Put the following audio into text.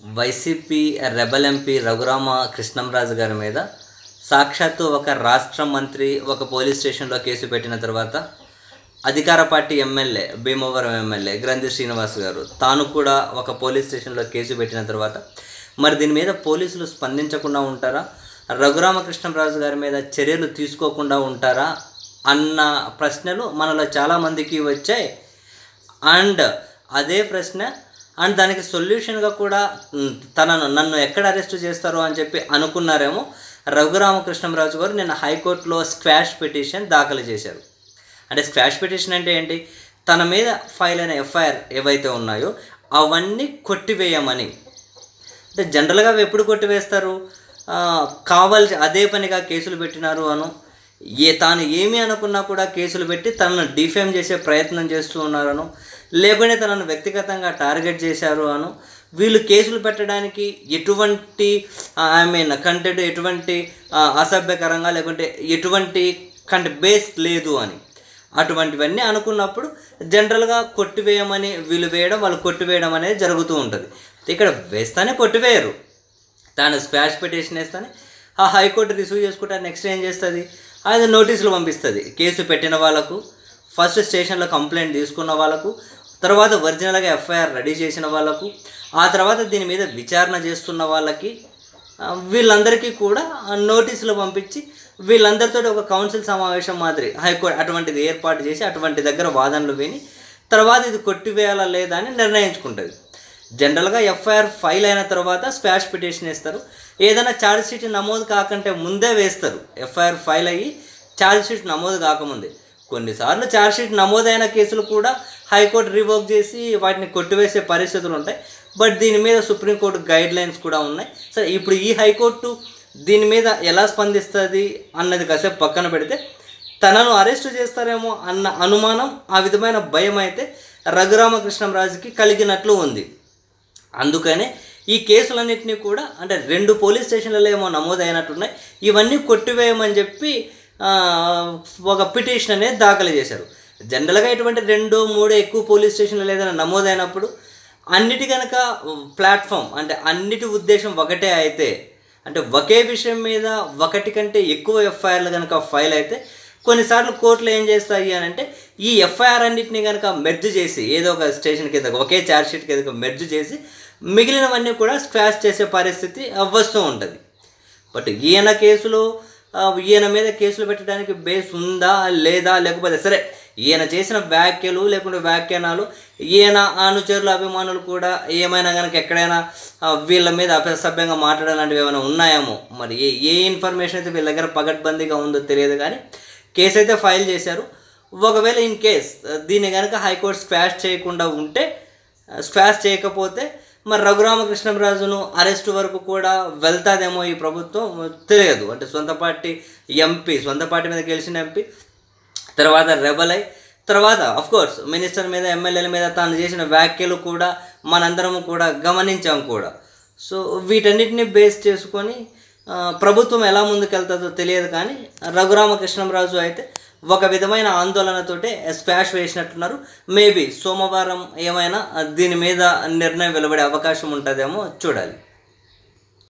YCP rebel MP Raghurama Krishnamraju గారి మీద సాక్షాత్తు ఒక రాష్ట్ర మంత్రి ఒక పోలీస్ స్టేషన్లో కేసు పెట్టిన తర్వాత అధికార పార్టీ ఎమ్మెల్యే భీమవరం ఎమ్మెల్యే గ్రంథి శ్రీనివాస్ గారు తాను కూడా ఒక పోలీస్ స్టేషన్లో కేసు పెట్టిన తర్వాత మరి దీని మీద పోలీసులు స్పందించకుండా ఉంటారా? రఘురామకృష్ణరాజు గారి మీద చర్యలు తీసుకోకుండా ఉంటారా? అన్న ప్రశ్నలు మనలో చాలామందికి వచ్చాయి. అండ్ అదే ప్రశ్న అండ్ దానికి సొల్యూషన్గా కూడా తనను నన్ను ఎక్కడ అరెస్ట్ చేస్తారో అని చెప్పి అనుకున్నారేమో రఘురామకృష్ణరాజు గారు నిన్న హైకోర్టులో స్క్వాష్ పిటిషన్ దాఖలు చేశారు. అంటే స్క్వాష్ పిటిషన్ అంటే ఏంటి? తన మీద ఫైల్ అయిన ఎఫ్ఐఆర్ ఏవైతే ఉన్నాయో అవన్నీ కొట్టివేయమని. అంటే జనరల్గా అవి ఎప్పుడు కొట్టివేస్తారు? కావాల్సి అదే పనిగా కేసులు పెట్టినారు అను ఏ తాను ఏమి అనుకున్నా కూడా కేసులు పెట్టి తనను డిఫేమ్ చేసే ప్రయత్నం చేస్తూ ఉన్నారను లేకుంటే తనను వ్యక్తిగతంగా టార్గెట్ చేశారు అను. వీళ్ళు కేసులు పెట్టడానికి ఎటువంటి ఐ మీన్ కంటెంట్ ఎటువంటి అసభ్యకరంగా లేకుంటే ఎటువంటి కంటే బేస్ లేదు అని. అటువంటివన్నీ అనుకున్నప్పుడు జనరల్గా కొట్టివేయమని వీళ్ళు వేయడం వాళ్ళు కొట్టివేయడం అనేది జరుగుతూ ఉంటుంది. ఇక్కడ వేస్తానే కొట్టివేయరు. తాను స్క్వాష్ పిటిషన్ వేస్తానే ఆ హైకోర్టు రిసీవ్ చేసుకుంటాను నెక్స్ట్ ఏం చేస్తుంది? అది నోటీసులు పంపిస్తుంది. కేసు పెట్టిన వాళ్ళకు ఫస్ట్ స్టేషన్లో కంప్లైంట్ తీసుకున్న వాళ్ళకు తర్వాత ఒరిజినల్గా ఎఫ్ఐఆర్ రెడీ చేసిన వాళ్ళకు ఆ తర్వాత దీని మీద విచారణ చేస్తున్న వాళ్ళకి వీళ్ళందరికీ కూడా నోటీసులు పంపించి వీళ్ళందరితో ఒక కౌన్సిల్ సమావేశం మాదిరి హైకోర్టు అటువంటిది ఏర్పాటు చేసి అటువంటి దగ్గర వాదనలు విని తర్వాత ఇది కొట్టివేయాలా లేదా అని నిర్ణయించుకుంటుంది. జనరల్గా ఎఫ్ఐఆర్ ఫైల్ అయిన తర్వాత స్పాష్ పిటిషన్ వేస్తారు. ఏదైనా ఛార్జ్ షీట్ నమోదు కాకంటే ముందే వేస్తారు. ఎఫ్ఐఆర్ ఫైల్ అయ్యి ఛార్జ్ షీట్ నమోదు కాకముందే. కొన్నిసార్లు ఛార్జ్షీట్ నమోదైన కేసులు కూడా హైకోర్టు రివోక్ చేసి వాటిని కొట్టివేసే పరిస్థితులు ఉంటాయి. బట్ దీని మీద సుప్రీంకోర్టు గైడ్ లైన్స్ కూడా ఉన్నాయి. సరే ఇప్పుడు ఈ హైకోర్టు దీని మీద ఎలా స్పందిస్తుంది అన్నది కాసేపు పక్కన పెడితే తనను అరెస్ట్ చేస్తారేమో అన్న అనుమానం ఆ విధమైన భయం అయితే రఘురామకృష్ణరాజుకి కలిగినట్లు ఉంది. అందుకనే ఈ కేసులన్నింటినీ కూడా అంటే రెండు పోలీస్ స్టేషన్లలో ఏమో నమోదైనట్టున్నాయి. ఇవన్నీ కొట్టివేయమని చెప్పి ఒక పిటిషన్ అనేది దాఖలు చేశారు. జనరల్గా ఇటువంటి రెండు మూడు ఎక్కువ పోలీస్ స్టేషన్లు ఏదైనా నమోదైనప్పుడు అన్నిటి కనుక ప్లాట్ఫామ్ అంటే అన్నిటి ఉద్దేశం ఒకటే అయితే అంటే ఒకే విషయం మీద ఒకటి కంటే ఎక్కువ ఎఫ్ఐఆర్లు కనుక ఫైల్ అయితే కొన్నిసార్లు కోర్టులు ఏం చేస్తాయి అని అంటే ఈ ఎఫ్ఐఆర్ అన్నింటినీ కనుక మెర్జ్ చేసి ఏదో ఒక స్టేషన్ కింద ఒకే ఛార్జ్ షీట్ కింద మెర్జ్ చేసి మిగిలినవన్నీ కూడా స్క్వాష్ చేసే పరిస్థితి వస్తూ ఉంటుంది. బట్ ఈయన కేసులో ఈయన మీద కేసులు పెట్టడానికి బేస్ ఉందా లేదా లేకపోతే సరే ఈయన చేసిన వ్యాఖ్యలు లేకుంటే వ్యాఖ్యానాలు ఈయన అనుచరుల అభిమానులు కూడా ఏమైనా కనుక ఎక్కడైనా వీళ్ళ మీద అసభ్యంగా మాట్లాడడం లాంటివి ఏమైనా ఉన్నాయేమో? మరి ఏ ఏ ఇన్ఫర్మేషన్ అయితే వీళ్ళ దగ్గర పగడ్బందీగా ఉందో తెలియదు కానీ కేసు అయితే ఫైల్ చేశారు. ఒకవేళ ఇన్ కేస్ దీన్ని కనుక హైకోర్టు స్క్వాష్ చేయకుండా ఉంటే స్క్వాష్ చేయకపోతే మరి రఘురామకృష్ణరాజును అరెస్ట్ వరకు కూడా వెళ్తాదేమో ఈ ప్రభుత్వం తెలియదు. అంటే సొంత పార్టీ ఎంపీ సొంత పార్టీ మీద గెలిచిన ఎంపీ తర్వాత రెబల్ అయి తర్వాత కోర్స్ మినిస్టర్ మీద ఎమ్మెల్యేల మీద తాను చేసిన వ్యాఖ్యలు కూడా మనందరము కూడా గమనించాం కూడా. సో వీటన్నిటిని బేస్ చేసుకొని ప్రభుత్వం ఎలా ముందుకెళ్తుందో తెలియదు కానీ రఘురామకృష్ణరాజు అయితే ఒక విధమైన ఆందోళనతోటే స్పాష్ వేసినట్టున్నారు. మేబీ సోమవారం ఏమైనా దీని మీద నిర్ణయం వెలువడే అవకాశం ఉంటుందేమో చూడాలి.